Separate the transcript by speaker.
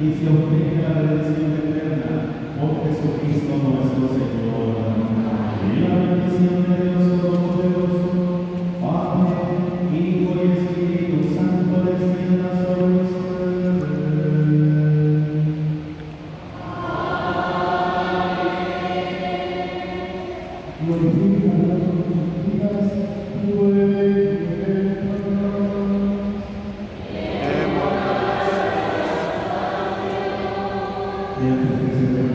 Speaker 1: y se obtenga redención eterna por Jesucristo nuestro Señor. Y la bendición de Dios Yeah.